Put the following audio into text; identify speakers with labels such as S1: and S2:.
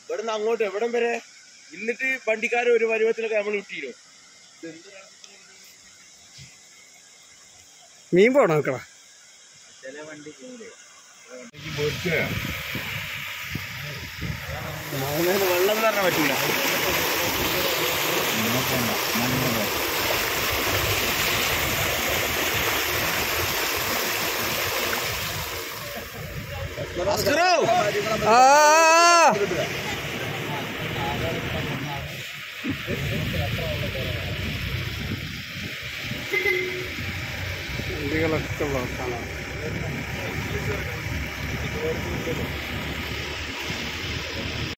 S1: ഇവിടുന്ന് അങ്ങോട്ട് എവിടം വരെ? എന്നിട്ട് വണ്ടിക്കാർ ഒരു പരുവത്തിലൊക്കെ നമ്മൾ വിട്ടിരുന്നു
S2: മീൻ പോണോ
S1: വെള്ളം എന്ന് പറ്റില്ല പറ്റൂല
S2: ആ. Legal assistant